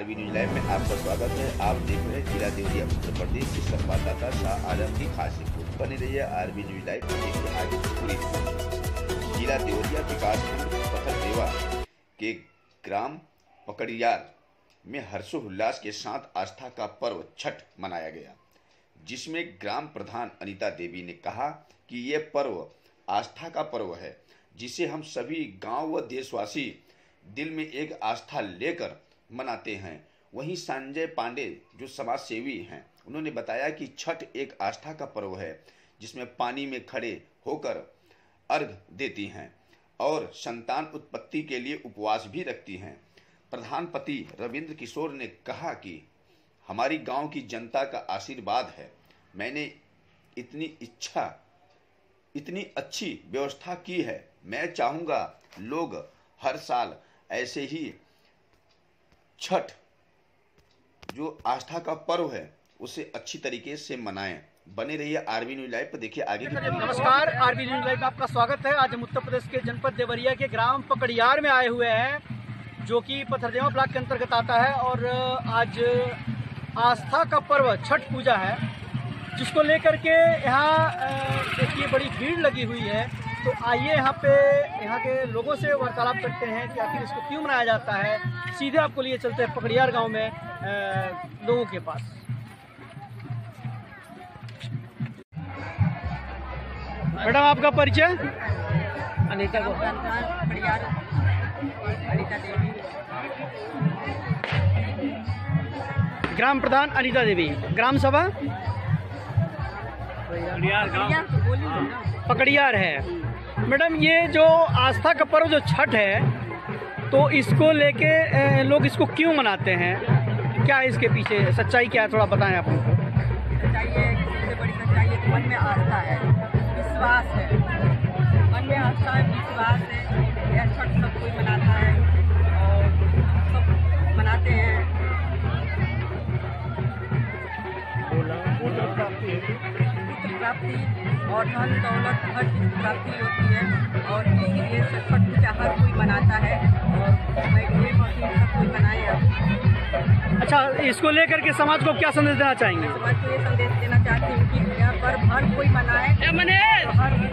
RB news live में आपका स्वागत है। आप देख रहे हैं जिला देवरिया उत्तर प्रदेश के संवाददाता शाह आलम की खास रिपोर्ट। बने रहिए आरबी न्यूज़ लाइव देखिए आगे पूरी जिला देवरिया विकास खंड देवा के ग्राम पकड़ियार में हर्षोल्लास के साथ आस्था का पर्व छठ मनाया गया, जिसमें ग्राम प्रधान अनिता देवी ने कहा कि ये पर्व आस्था का पर्व है, जिसे हम सभी गाँव व देशवासी दिल में एक आस्था लेकर मनाते हैं। वहीं संजय पांडे, जो समाज सेवी हैं, उन्होंने बताया कि छठ एक आस्था का पर्व है, जिसमें पानी में खड़े होकर अर्घ देती हैं और संतान उत्पत्ति के लिए उपवास भी रखती हैं। प्रधानपति रविंद्र किशोर ने कहा कि हमारी गाँव की जनता का आशीर्वाद है। मैंने इतनी इच्छा, इतनी अच्छी व्यवस्था की है। मैं चाहूँगा लोग हर साल ऐसे ही छठ, जो आस्था का पर्व है, उसे अच्छी तरीके से मनाएँ। बने रहिए आरबी न्यूज़ लाइव पर, देखिए आगे नमस्कार, आरबी न्यूज़ लाइव आपका स्वागत है। आज हम उत्तर प्रदेश के जनपद देवरिया के ग्राम पकड़ियार में आए हुए हैं, जो कि पथरदेवा ब्लॉक के अंतर्गत आता है और आज आस्था का पर्व, छठ पूजा है, जिसको लेकर के यहाँ देखिए बड़ी भीड़ लगी हुई है। तो आइए यहाँ पे यहाँ के लोगों से वार्तालाप करते हैं कि आखिर इसको क्यों मनाया जाता है। सीधे आपको लिए चलते हैं पकड़ियार गाँव में लोगों के पास। मैडम आपका परिचय? अनीता को देवी। ग्राम प्रधान अनिता देवी। ग्राम सभा? पकड़ियार है। मैडम ये जो आस्था का पर्व जो छठ है तो इसको लेके लोग इसको क्यों मनाते हैं? क्या है इसके पीछे सच्चाई क्या है? थोड़ा बताएँ आप हमको सच्चाई है सबसे बड़ी सच्चाई है मन में आस्था है विश्वास है। मन में आस्था है विश्वास है यह छठ सब कोई मनाता है और सब मनाते हैं। प्राप्ति। और धन दौलत हर चीज़ की प्राप्ति होती है और इसीलिए छठ पूजा हर कोई मनाता है और मैं ये कहती हूँ सब कोई मनाए अच्छा इसको लेकर के समाज को क्या संदेश देना चाहेंगे? समाज को ये संदेश देना चाहती हूँ कि यह पर्व हर कोई मनाए और हर कोई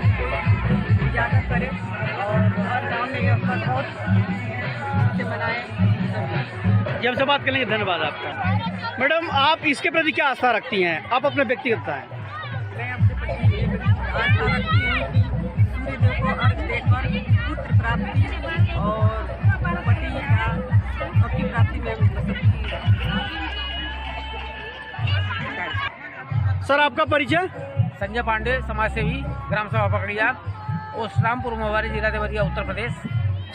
उजागर करे और हर गाँव में यह पर्व बहुत से मनाए। जब से बात करेंगे धन्यवाद आपका। मैडम आप इसके प्रति क्या आस्था रखती हैं? आप अपने व्यक्तिगत बताएँ। मैं अपने प्रति ये आशा रखती कि सूर्य देव को अर्घ देकर पुत्र प्राप्ति और पति का सबकी प्राप्ति में सबकी सर आपका परिचय? संजय पांडे समाज सेवी ग्राम सभा पकड़िया पोस्ट रामपुर मोबारी जिला देवरिया उत्तर प्रदेश।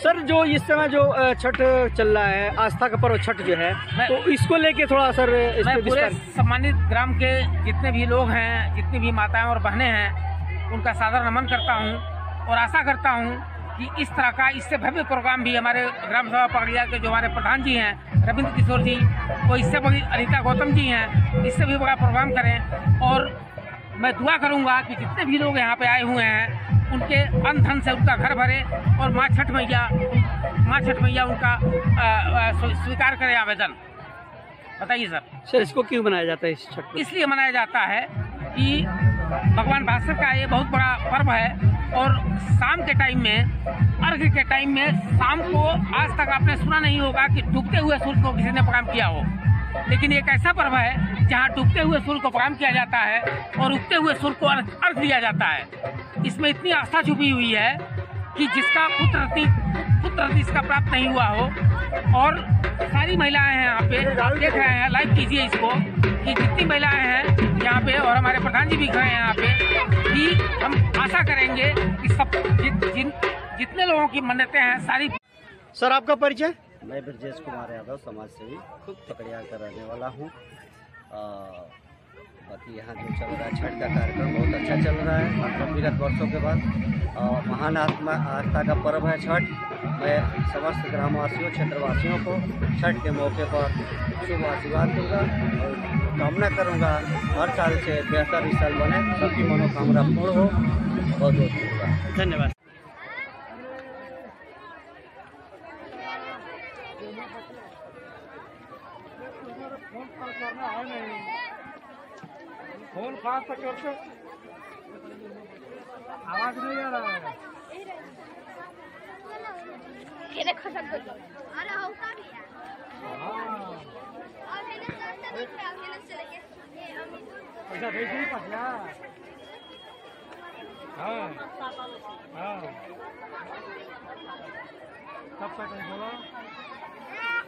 सर जो इस समय जो छठ चल रहा है आस्था का पर्व छठ जो है तो इसको लेके थोड़ा सर इस मैं पूरे सम्मानित ग्राम के जितने भी लोग हैं जितनी भी माताएँ और बहनें हैं उनका सादर नमन करता हूँ और आशा करता हूँ कि इस तरह का इससे भव्य प्रोग्राम भी हमारे ग्राम सभा पकड़िया के जो हमारे प्रधान जी हैं रविंद्र किशोर जी वो इससे बड़ी अनीता गौतम जी हैं इससे भी बड़ा प्रोग्राम करें। और मैं दुआ करूँगा कि जितने भी लोग यहाँ पे आए हुए हैं उनके अन धन से उनका घर भरे और माँ छठ मैया माँ छठ मैया उनका स्वी- स्वीकार करें आवेदन। बताइए सर। सर इसको क्यों मनाया जाता है इस छठ इसलिए मनाया जाता है कि भगवान भास्कर का ये बहुत बड़ा पर्व है। और शाम के टाइम में अर्घ के टाइम में शाम को आज तक आपने सुना नहीं होगा कि डूबते हुए सूर्य को किसी ने प्रणाम किया हो। लेकिन एक ऐसा पर्व है, जहाँ डूबते हुए सूर्य को प्रणाम किया जाता है और उगते हुए सूर्य को अर्घ दिया जाता है। इसमें इतनी आस्था छुपी हुई है कि जिसका पुत्र पुत्र इसका प्राप्त नहीं हुआ हो और सारी महिलाएँ हैं यहाँ पे। देख रहे हैं लाइव कीजिए इसको कि जितनी महिलाएँ हैं यहाँ पे और हमारे प्रधान जी भी खड़े हैं यहाँ पे कि हम आशा करेंगे कि सब जिन जिन जितने लोगों की मन्नतें हैं सारी सर आपका परिचय? मैं ब्रजेश कुमार यादव समाज सेवी खुद पकड़िया का रहने वाला हूँ। अ, बाकी यहाँ जो चल रहा है छठ का कार्यक्रम बहुत अच्छा चल रहा है मतलब विगत वर्षों के बाद। और महान आत्मा आस्था का पर्व है छठ। मैं समस्त ग्रामवासियों क्षेत्रवासियों को छठ के मौके पर शुभ आशीर्वाद दूँगा और कामना करूँगा हर साल से बेहतर इस साल बने। सबकी मनोकामना पूर्ण हो। बहुत बहुत धन्यवाद। धन्यवाद। फ़ोन खास कर से आवाज़ नहीं आ रहा है। ये देखो सब कुछ अरे हो भी है। और मैंने सोचा नहीं था मैंने चले गए पैसा भेज नहीं पाया हाँ। हाँ। कब तक बोला हाँ।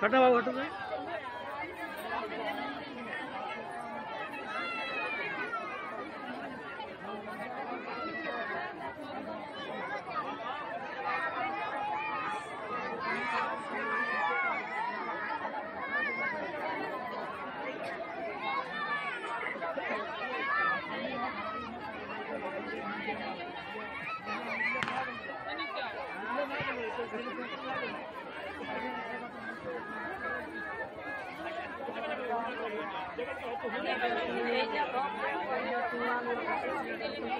कटा बाबा हटो में 제가 또 어떻게 해야 되는지 제가 또 어떻게 해야 되는지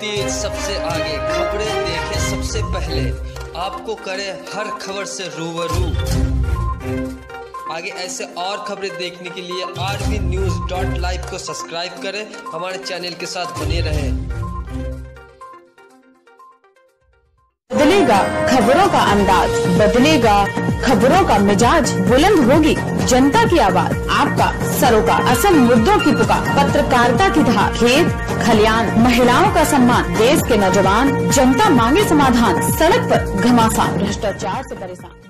तेज सबसे आगे। खबरें देखे सबसे पहले। आपको करे हर खबर से रूबरू। आगे ऐसे और खबरें देखने के लिए R B news dot live को सब्सक्राइब करें। हमारे चैनल के साथ बने रहें। बदलेगा खबरों का अंदाज, बदलेगा खबरों का मिजाज, बुलंद होगी। जनता की आवाज़, आपका सरोकार असल मुद्दों की पुकार, पत्रकारिता की धार, खेत, खलियान, महिलाओं का सम्मान, देश के नौजवान, जनता मांगे समाधान, सड़क पर घमासान, भ्रष्टाचार से परेशान।